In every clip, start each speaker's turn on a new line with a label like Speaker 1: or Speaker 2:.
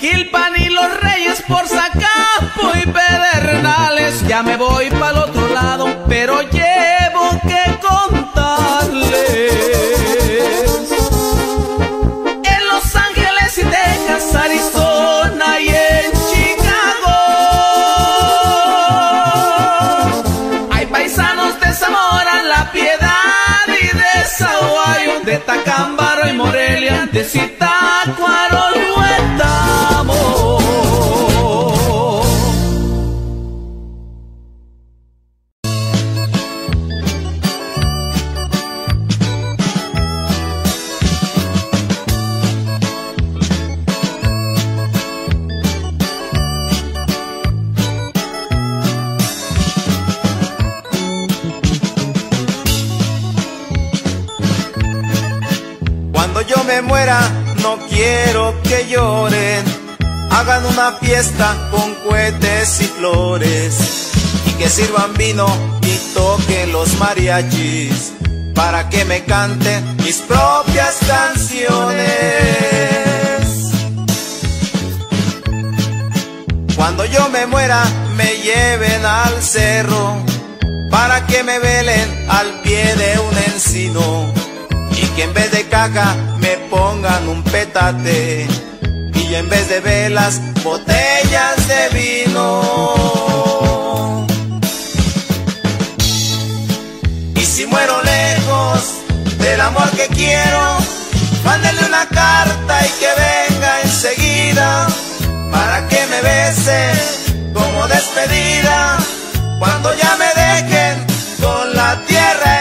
Speaker 1: Jijilpan y los Reyes, por Zacapo y Pedernales, ya me voy para
Speaker 2: sirvan vino y toquen los mariachis. Para que me canten mis propias canciones. Cuando yo me muera, me lleven al cerro. Para que me velen al pie de un encino y que en vez de caca me pongan un petate y en vez de velas botellas de vino. Muero lejos del amor que quiero, mándenle una carta y que venga enseguida para que me bese como despedida. Cuando ya me dejen con la tierra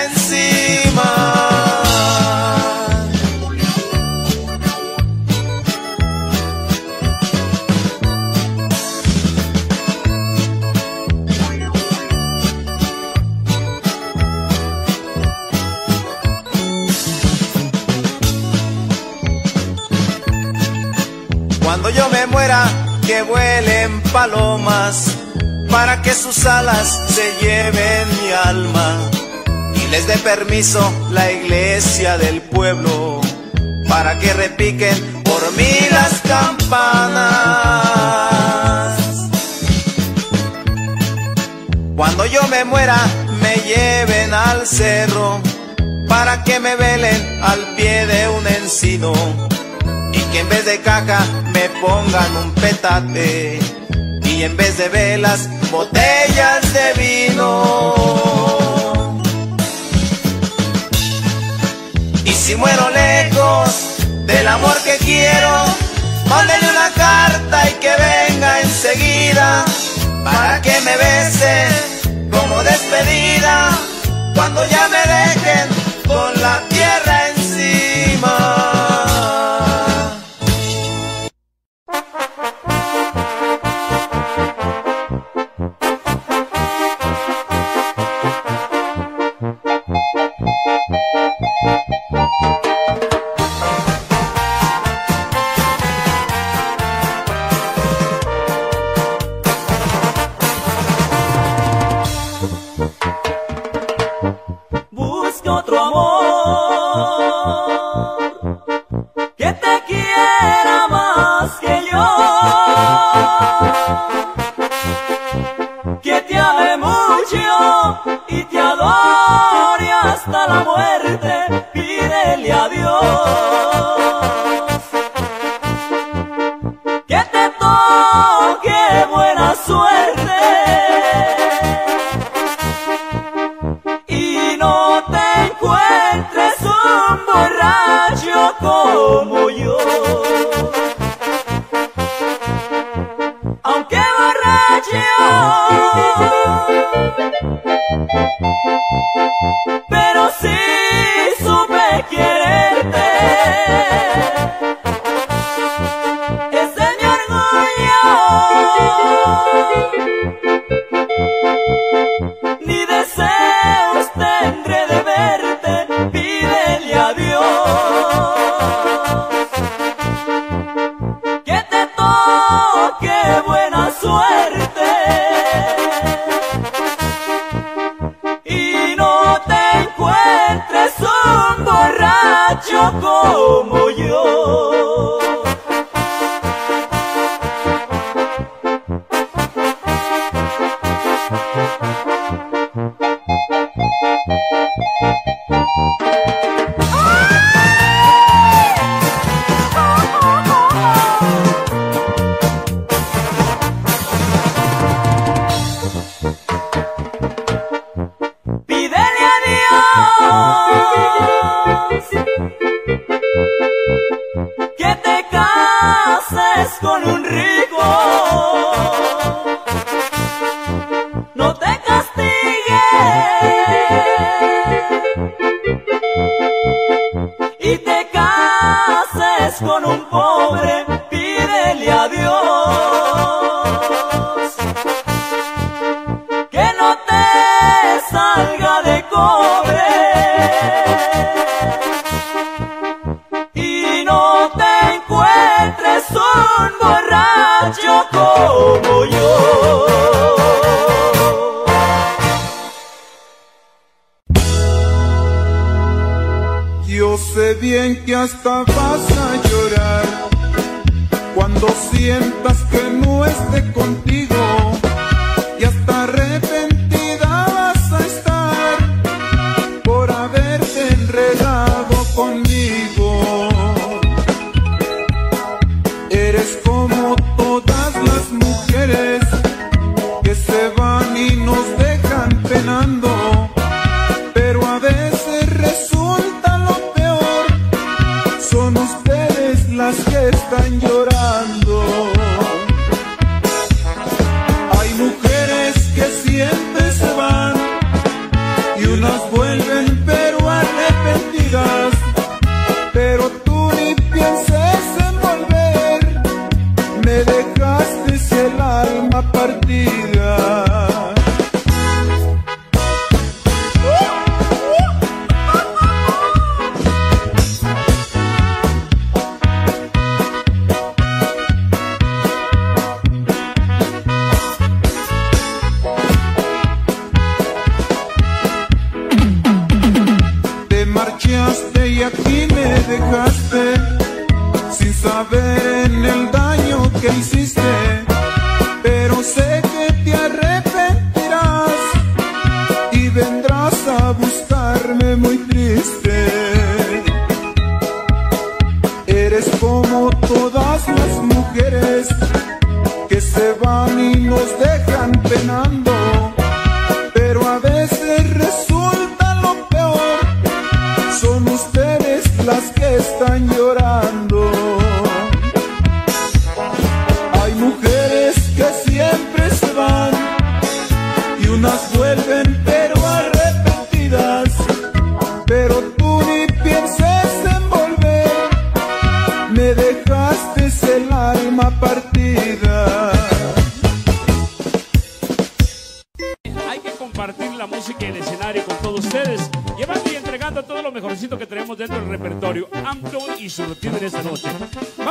Speaker 2: Cuando yo me muera, que vuelen palomas, para que sus alas se lleven mi alma y les dé permiso la iglesia del pueblo, para que repiquen por mí las campanas. Cuando yo me muera, me lleven al cerro, para que me velen al pie de un encino que en vez de caja me pongan un petate y en vez de velas botellas de vino. Y si muero lejos del amor que quiero, mándenle una carta y que venga enseguida para que me bese como despedida cuando ya me dejen con la tierra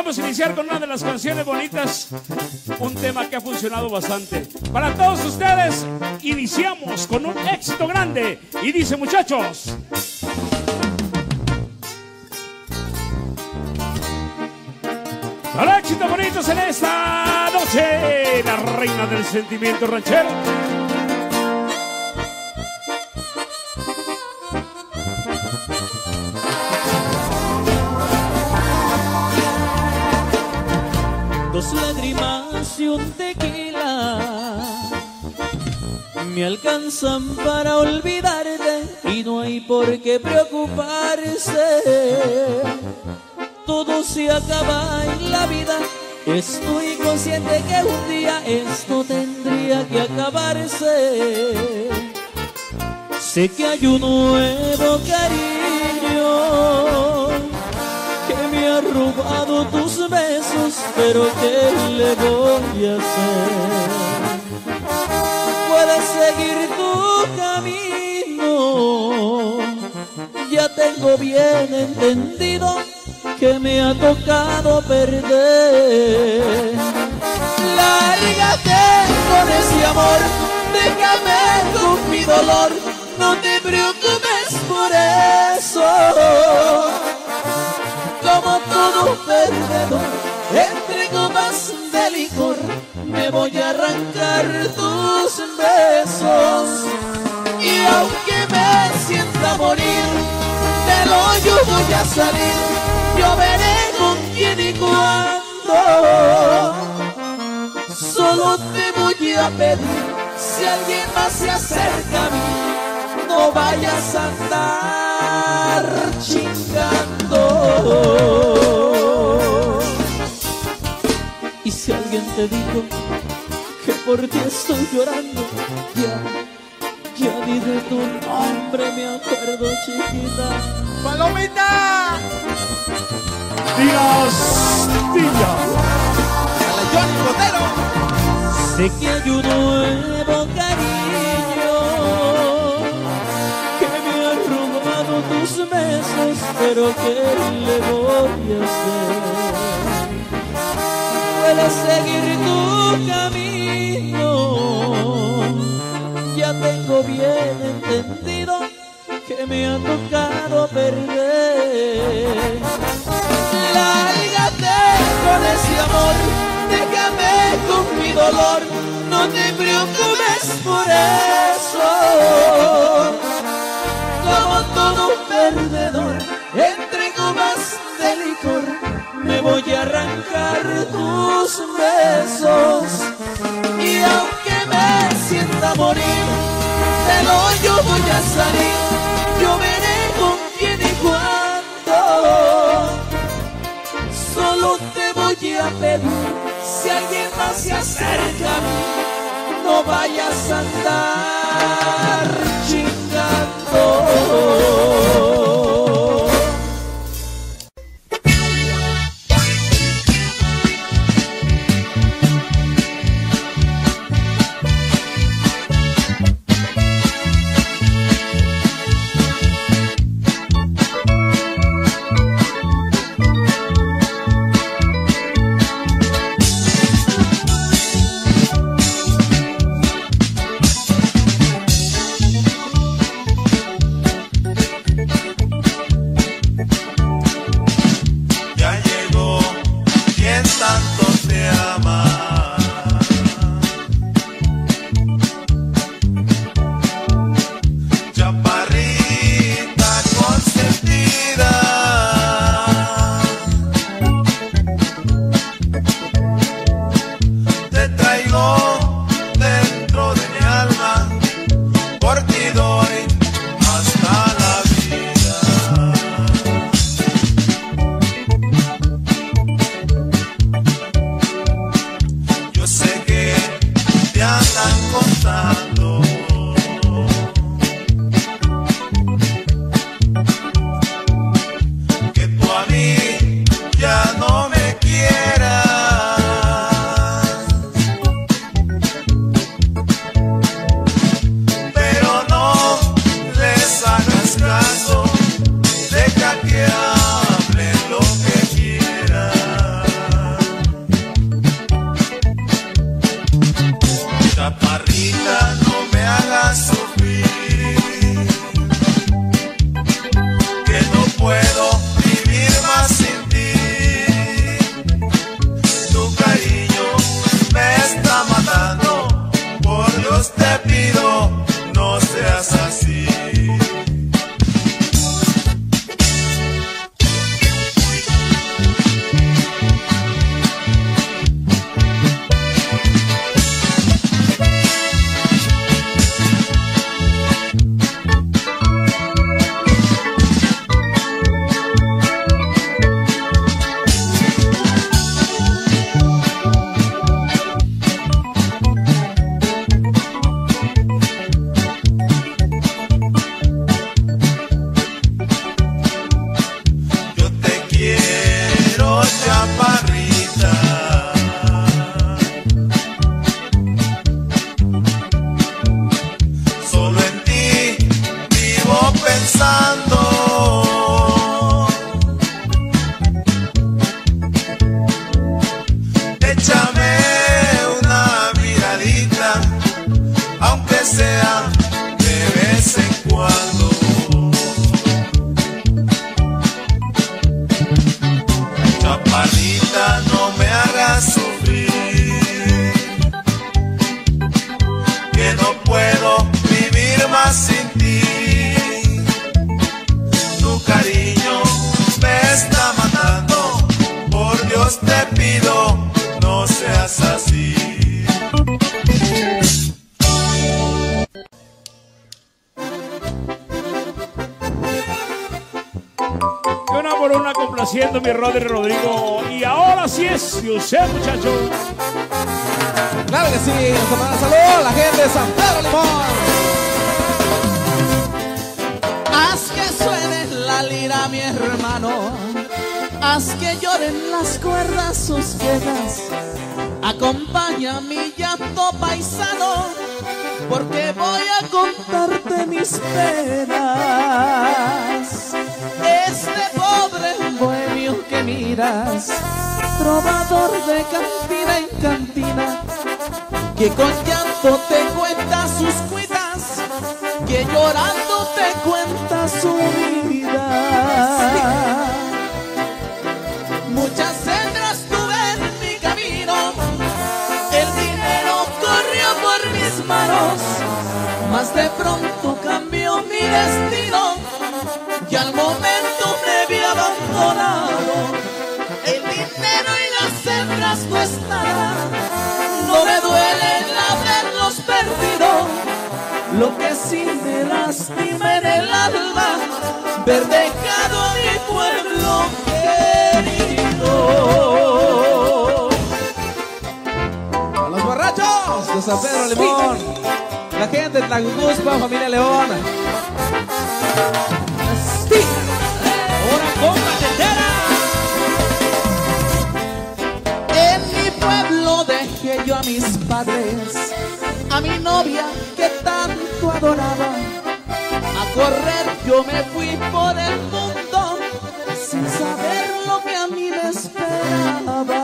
Speaker 2: vamos
Speaker 3: a iniciar con una de las canciones bonitas, un tema que ha funcionado bastante. Para todos ustedes, iniciamos con un éxito grande y dice muchachos. Al éxito bonitos en esta noche, la reina del sentimiento ranchero.
Speaker 4: Tequila me alcanzan para olvidarte y no hay por qué preocuparse. Todo se acaba en la vida. Estoy consciente que un día esto tendría que acabarse. Sé que hay un nuevo cariño robado tus besos, pero ¿qué le voy a hacer? Puedes seguir tu camino, ya tengo bien entendido que me ha tocado perder. Lárgate con ese amor, déjame con mi dolor, no te preocupes por eso. Todo perdedor, entre copas de licor, me voy a arrancar tus besos. Y aunque me sienta morir, de lo yo voy a salir, yo veré con quién y cuándo. Solo te voy a pedir, si alguien más se acerca a mí, no vayas a andar chingando. Y si alguien te dijo que por ti estoy llorando, ya, ya ni de tu nombre me acuerdo, chiquita.
Speaker 5: ¡Palomita!
Speaker 3: Dinastía.
Speaker 5: Johnny Botero.
Speaker 4: Sé que hay un nuevo cariño que me ha robado tus besos, pero ¿qué le voy a hacer? Puedes seguir tu camino, ya tengo bien entendido que me ha tocado perder. Lárgate con ese amor, déjame con mi dolor, no te preocupes por eso. Como todo perdedor, voy a arrancar tus besos. Y aunque me sienta morir, de yo voy a salir, yo veré con quién y cuándo. Solo te voy a pedir, si alguien más se acerca a mí, no vayas a andar chingando.
Speaker 3: De usted, muchacho.
Speaker 4: Claro que sí, nos saludos a la gente de San Pedro Limón. Haz que suene la lira, mi hermano. Haz que lloren las cuerdas sus viejas. Acompaña mi llanto paisano, porque voy a contarte mis penas. Este pobre bohemio que miras, de cantina en cantina, que con llanto te cuenta sus cuitas, que llorando te cuenta su vida. Muchas hembras tuve en mi camino, el dinero corrió por mis manos, mas de pronto cambió mi destino y al momento no están, no me duele el haberlos perdido. Lo que sí me lastima en el alma, ver dejado a mi pueblo querido. A los borrachos de San Pedro Limón, la gente de Tlacucuspa, familia León. Mis padres, a mi novia que tanto adoraba. A correr yo me fui por el mundo sin saber lo que a mí me esperaba.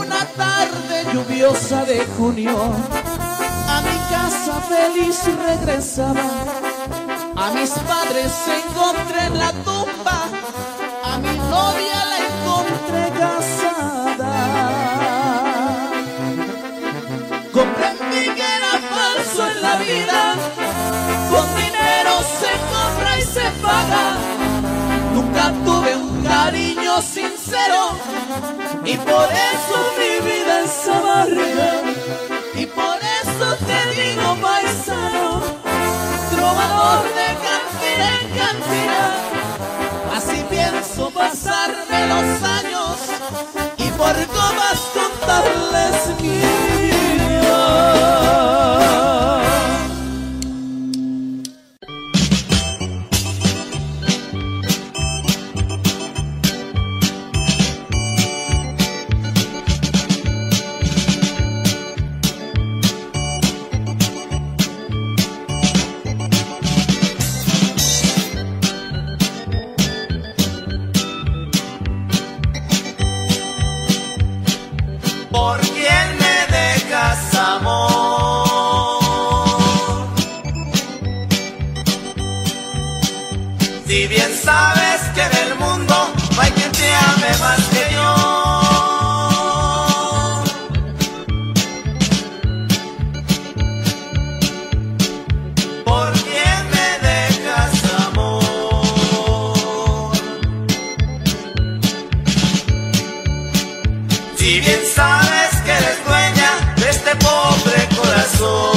Speaker 4: Una tarde lluviosa de junio, a mi casa feliz regresaba. A mis padres encontré en la tumba, Nunca tuve un cariño sincero y por eso mi vida es amarga. Y por eso te digo paisano, trovador de cantina en cantina. Así pienso pasarme los años y por comas contarles mi
Speaker 2: corazón.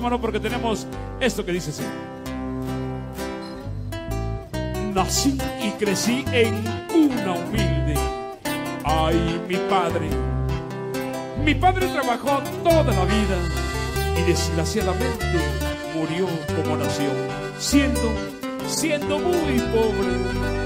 Speaker 2: No,
Speaker 3: porque tenemos esto que dice así. Nací y crecí en una humilde. Ay, mi padre. Mi padre trabajó toda la vida y desgraciadamente murió como nació, siendo, siendo muy pobre.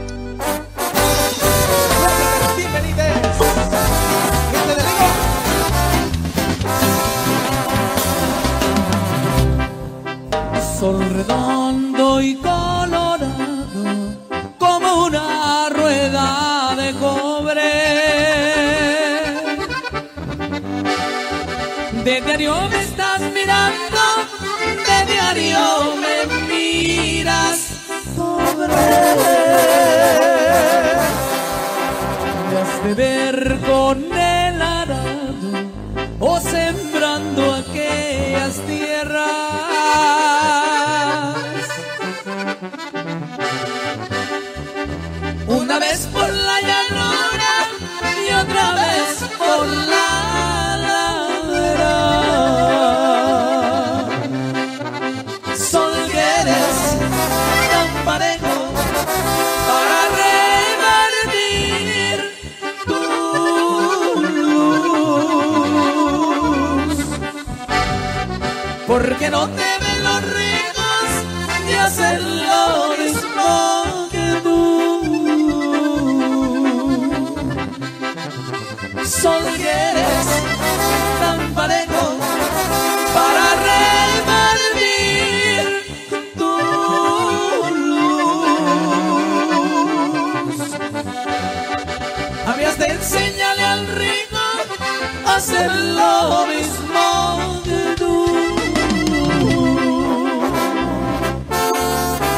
Speaker 4: De con el Habías de enseñarle al rico a hacer lo mismo que tú.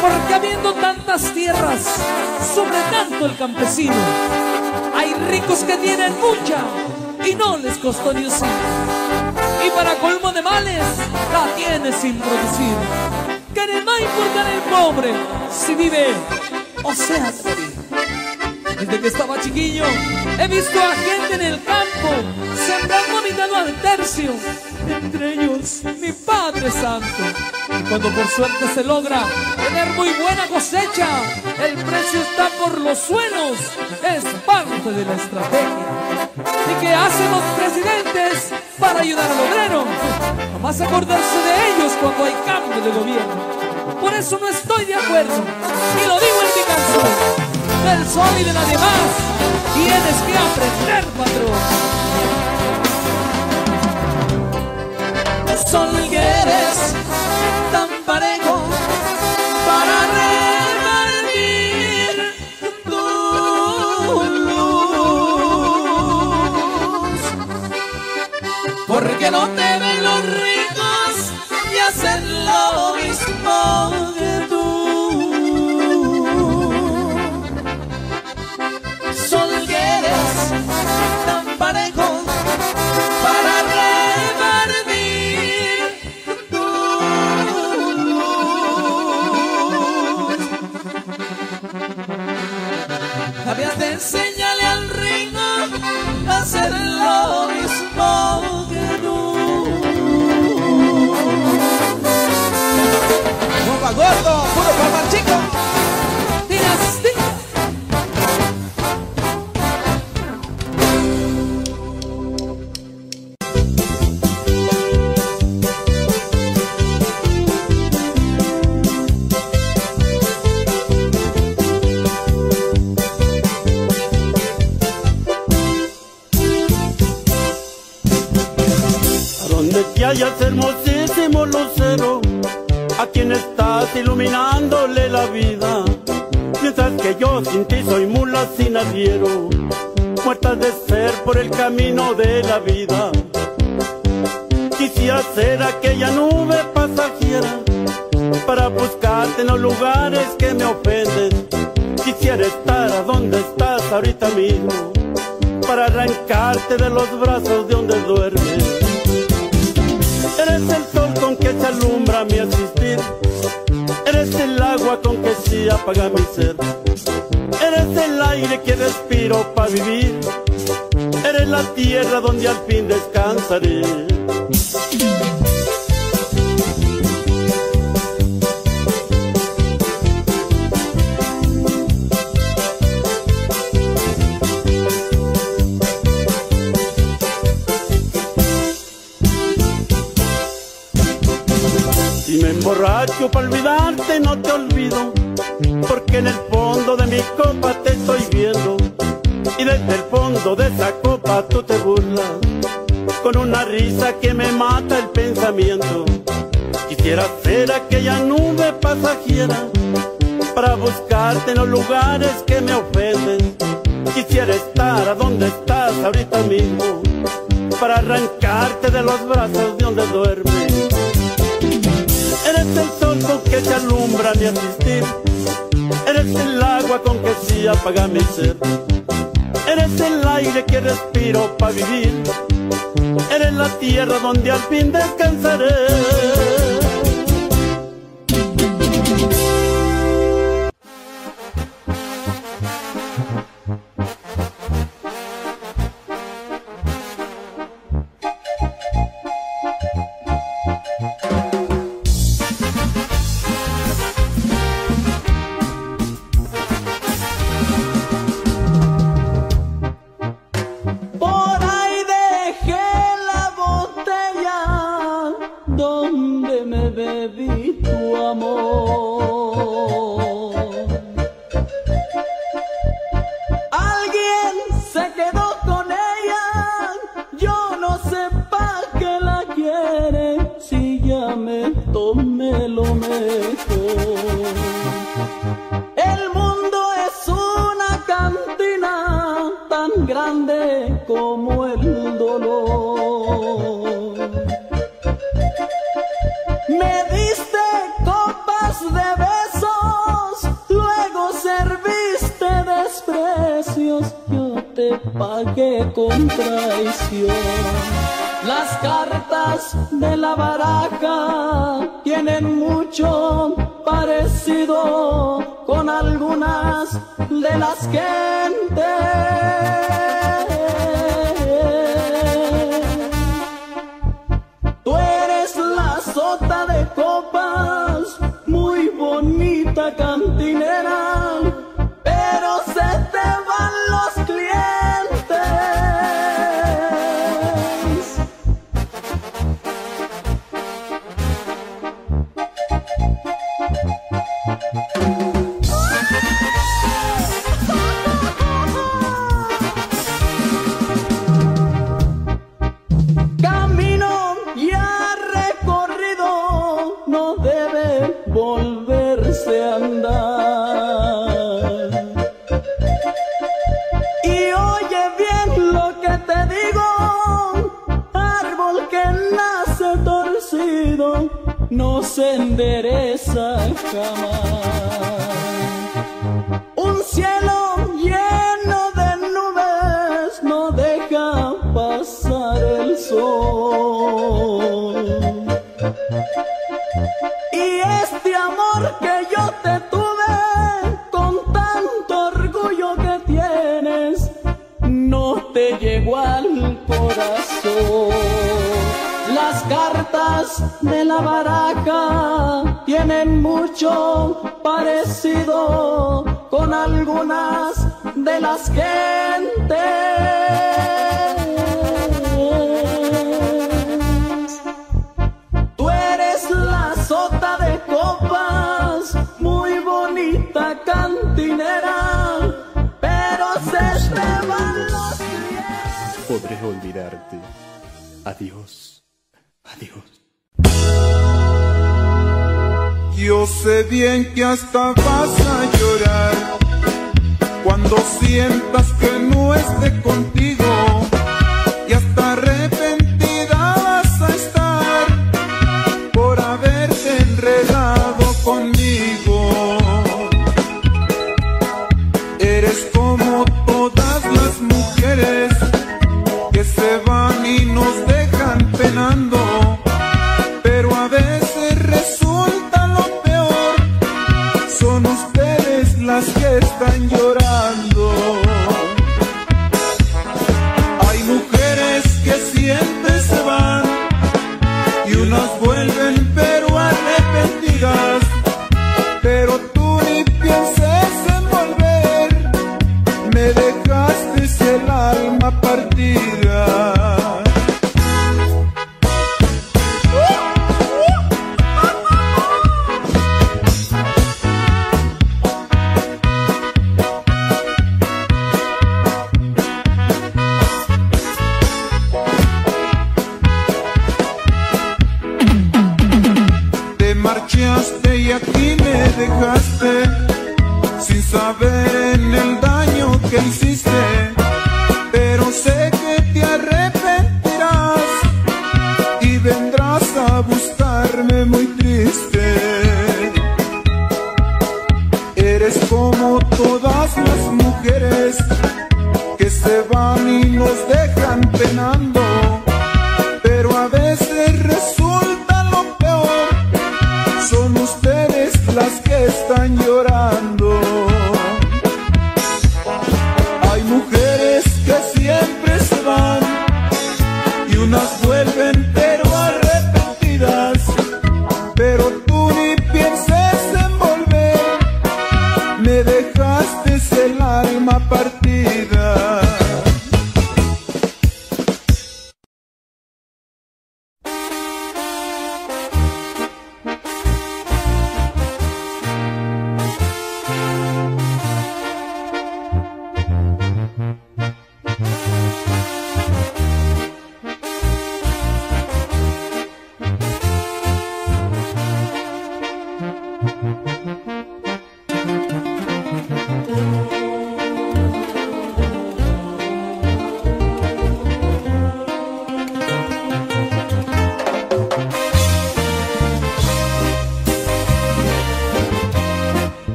Speaker 4: Porque habiendo tantas tierras, sobre tanto el campesino, hay ricos que tienen mucha y no les costó ni un. Y para colmo de males, la tiene sin producir. Que le va a importar el pobre si vive o sea feliz. Desde que estaba chiquillo, he visto a gente en el campo sembrando mi al tercio. Entre ellos, mi Padre Santo. Cuando por suerte se logra tener muy buena cosecha, el precio está por los suelos. Es parte de la estrategia. ¿Y qué hacen los presidentes para ayudar al obrero? Nomás acordarse de ellos cuando hay cambio de gobierno. Por eso no estoy de acuerdo. Y lo digo en mi canción. Del sol y de nadie más. Tienes que aprender, patrón. Sol
Speaker 6: puro bomba chico.
Speaker 7: Donde te hallas hermosísimo lucero, a quien estás iluminándole la vida. Piensas que yo sin ti soy mula sin arriero, muerta de ser por el camino de la vida. Quisiera ser aquella nube pasajera para buscarte en los lugares que me ofenden. Quisiera estar a donde estás ahorita mismo para arrancarte de los brazos de donde duermes. Eres el con que se alumbra mi existir. Eres el agua con que se apaga mi ser. Eres el aire que respiro para vivir. Eres la tierra donde al fin descansaré.
Speaker 1: Me emborracho para olvidarte, no te olvido, porque en el fondo de mi copa te estoy viendo. Y desde el fondo de esa copa tú te burlas, con una risa que me mata el pensamiento. Quisiera ser aquella nube pasajera para buscarte en los lugares que me ofenden. Quisiera estar a donde estás ahorita mismo para arrancarte de los brazos de donde duermes. Eres el sol con que se alumbra mi asistir. Eres el agua con que se apaga mi ser. Eres el aire que respiro para vivir. Eres la tierra donde al fin descansaré.
Speaker 5: no
Speaker 1: se endereza jamás. parecido con algunas de las gentes. Tú eres la sota de copas, muy bonita cantinera, pero se
Speaker 4: te van los pies. Podré olvidarte. Adiós. Adiós. Yo sé bien que hasta vas a llorar cuando sientas que no esté contigo y hasta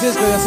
Speaker 4: de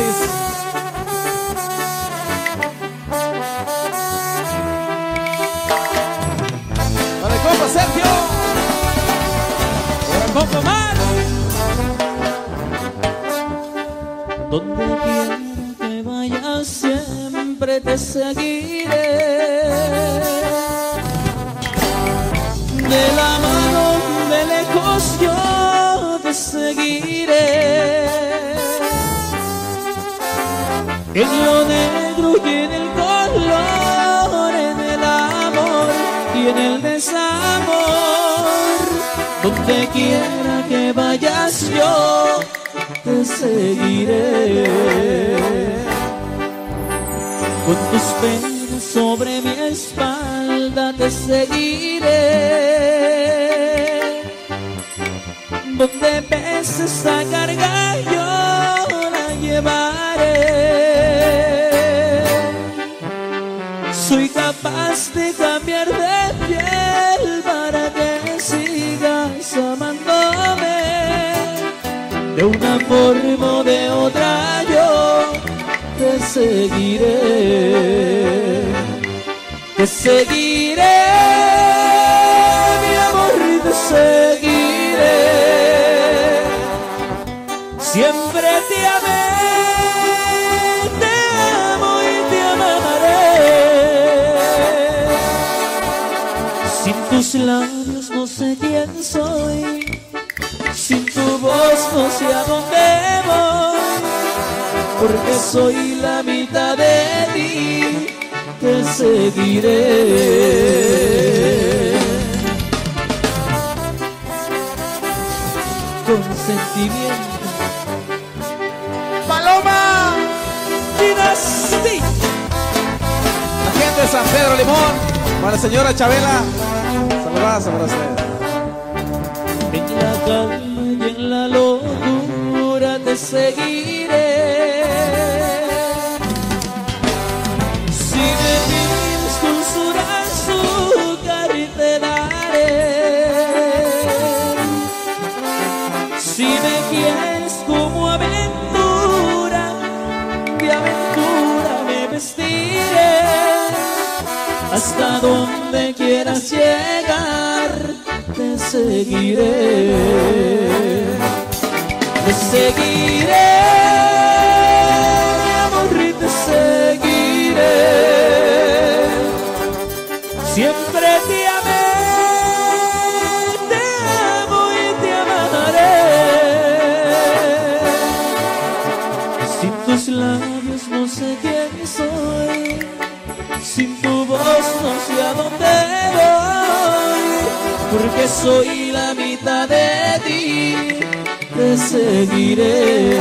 Speaker 2: Consentimiento. Paloma Dinasti.
Speaker 6: La gente de San Pedro Limón. Para la señora Chabela. Saludadas para
Speaker 2: ustedes. seguiré, te seguiré, mi amor, te seguiré. soy la mitad de ti, te seguiré.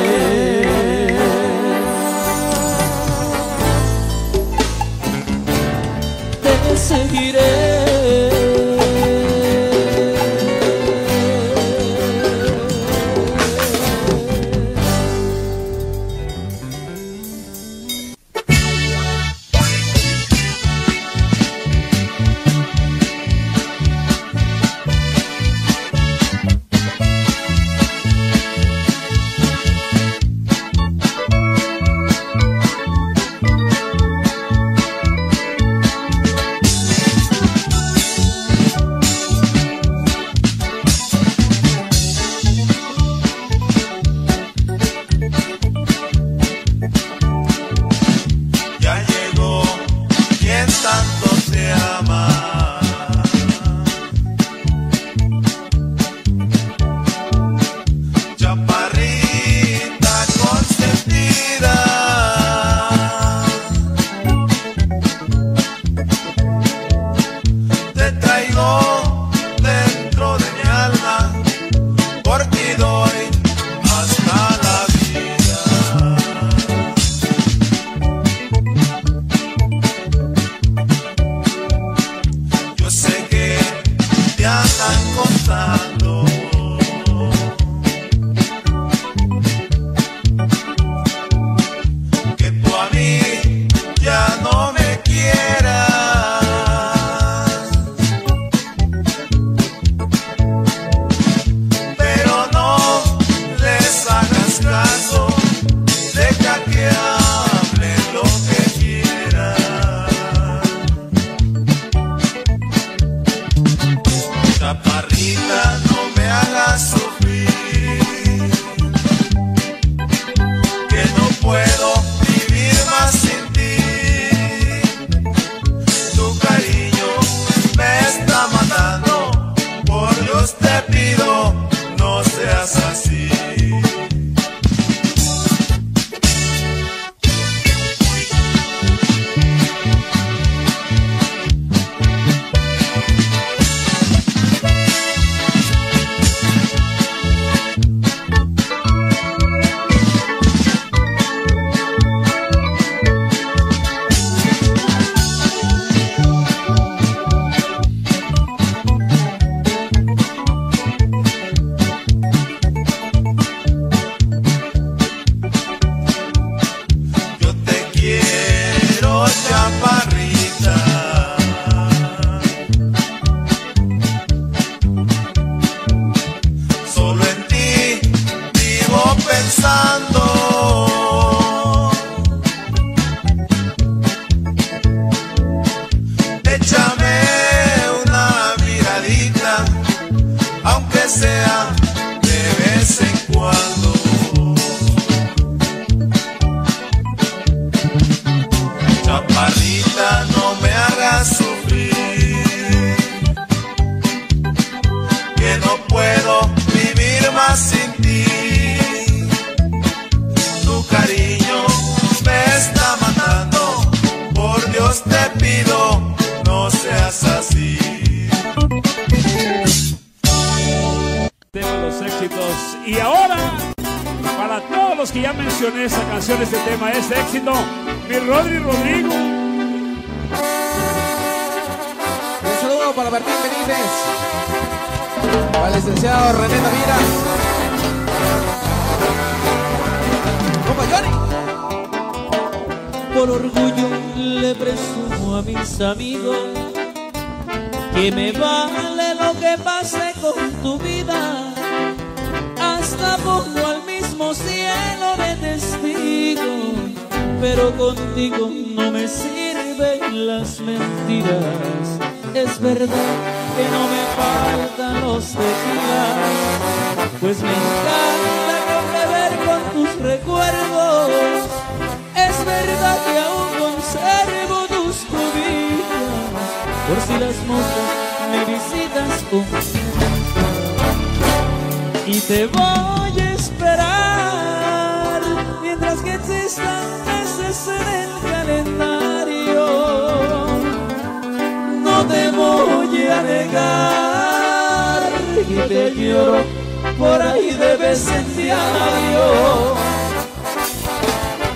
Speaker 4: Ahí de vez en diario.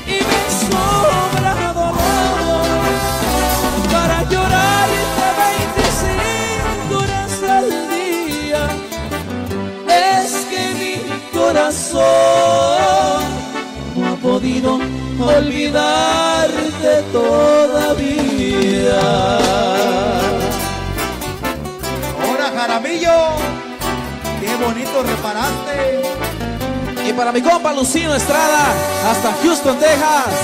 Speaker 4: Y me sobra dolor para llorarte 25 horas al día. Es que mi corazón no ha podido olvidarte todavía.
Speaker 8: Bonito reparaste.
Speaker 6: Y para mi compa Lucino Estrada, hasta Houston, Texas.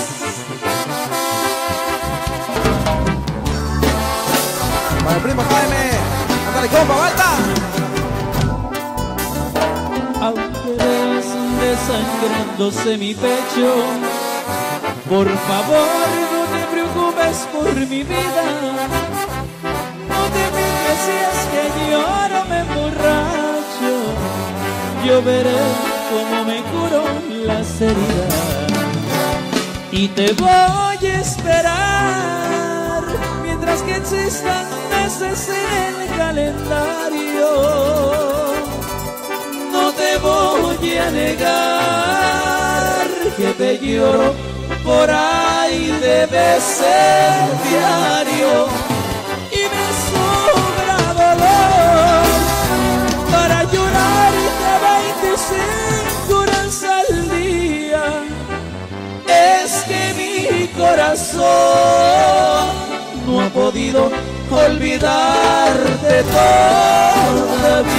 Speaker 6: Para el primo Jaime, ándale compa, vuelta.
Speaker 4: aunque ves desangrándose mi pecho. Por favor, no te preocupes por mi vida. No te fijes si es que lloro. Yo veré cómo me curo las heridas. Y te voy a esperar mientras que existan meses en el calendario no te voy a negar que te lloro por ahí de veces diario corazón no ha podido olvidarte todavía.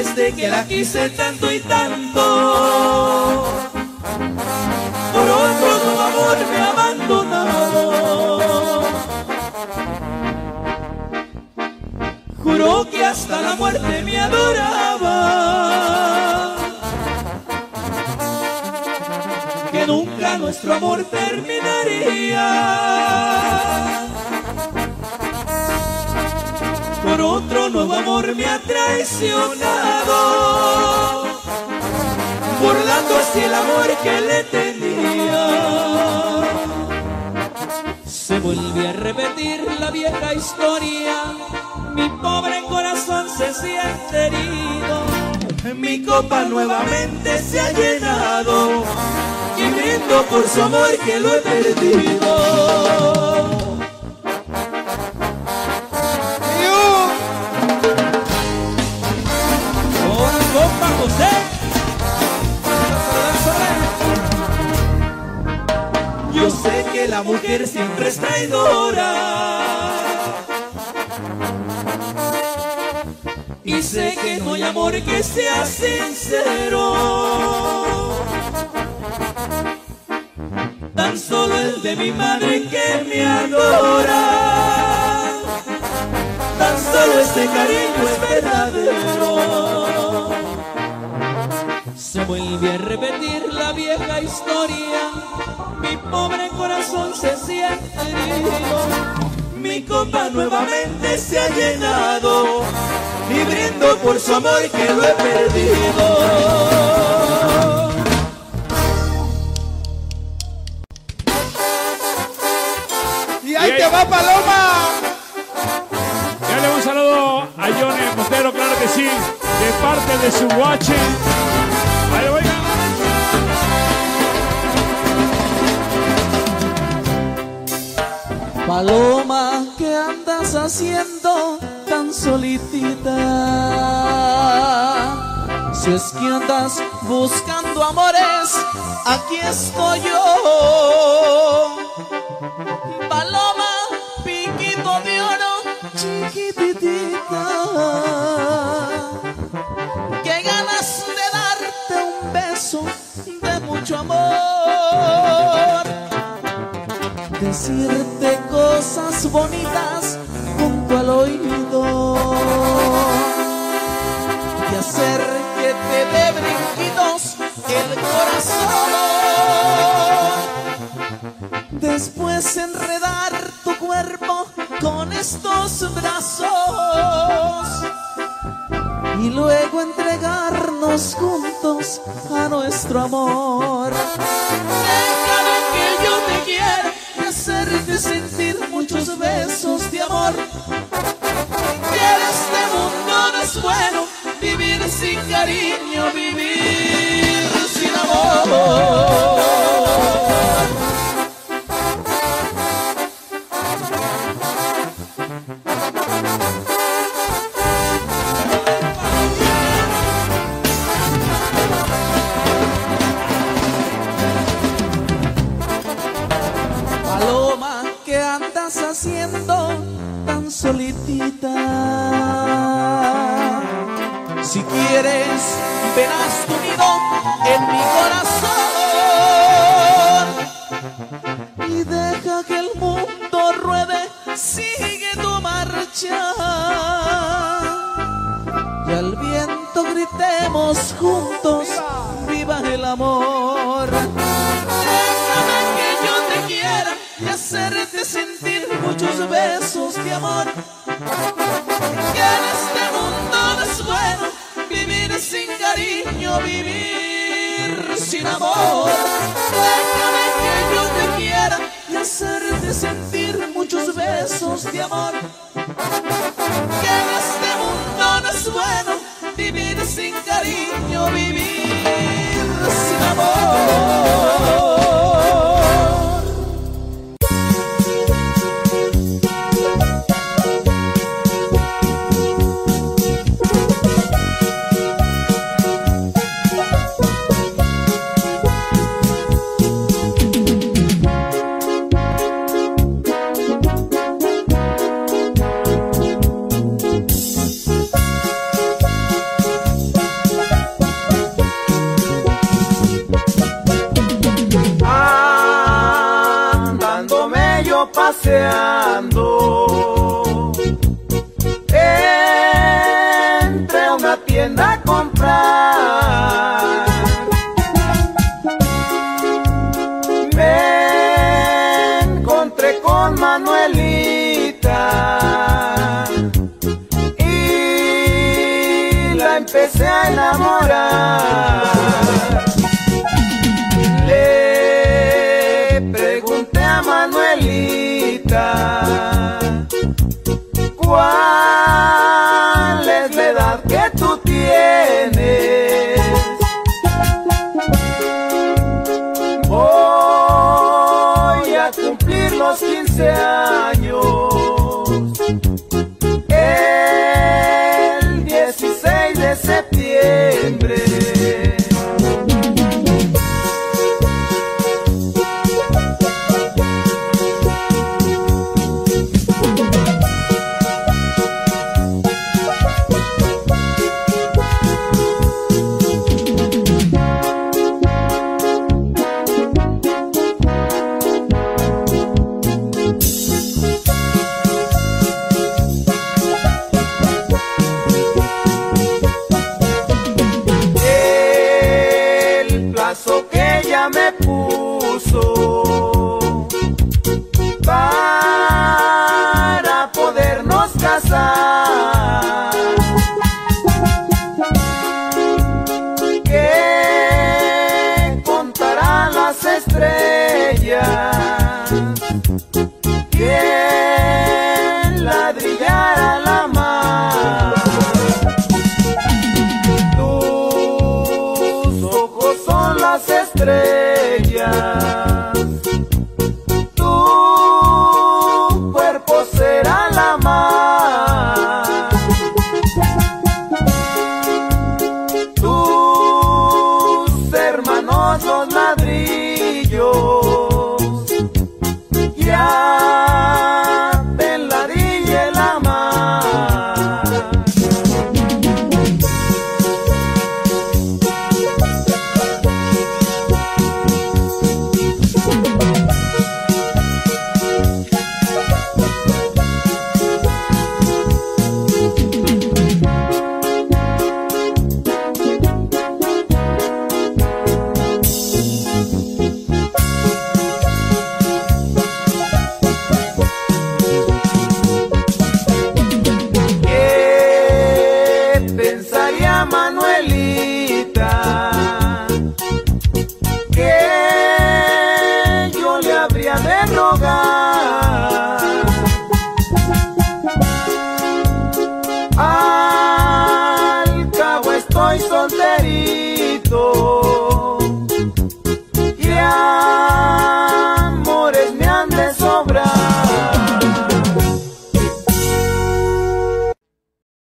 Speaker 4: Después de que la quise tanto y tanto. Por otro nuevo amor me ha abandonado. Juró que hasta la muerte me adoraba. Que nunca nuestro amor terminaría. Otro nuevo amor me ha traicionado. Burlando así el amor que le tenía. Se vuelve a repetir la vieja historia. Mi pobre corazón se siente herido. Mi copa nuevamente se ha llenado. Y brindo por su amor que lo he perdido. La mujer siempre es traidora. Y sé que no hay amor que sea sincero. Tan solo el de mi madre que me adora. Tan solo este cariño es verdadero. Se vuelve a repetir la vieja historia. Mi pobre corazón se siente herido. Mi copa nuevamente se ha llenado. Y brindo por su amor que lo he perdido.
Speaker 9: Y ahí te va Paloma.
Speaker 3: Dale un saludo a Johnny Montero, claro que sí, de parte de su guache.
Speaker 4: Paloma, ¿qué andas haciendo tan solitita? Si es que andas buscando amores, aquí estoy yo. Paloma, piquito de oro, chiquititita. Qué ganas de darte un beso de mucho amor decirte Después enredar tu cuerpo con estos brazos y luego entregarnos juntos a nuestro amor. Déjame que yo te quiera y hacerte sentir muchos besos de amor. Que en este mundo no es bueno vivir sin cariño, vivir Paloma, ¿qué andas haciendo tan solitita? Si quieres,
Speaker 10: verás tu gritemos juntos, viva el amor. Déjame que yo te quiera y hacerte sentir muchos besos de amor. Que en este mundo no es bueno vivir sin cariño, vivir sin amor. Déjame que yo te quiera y hacerte sentir muchos besos de amor. Que en este mundo no es bueno sin cariño, vivir sin amor.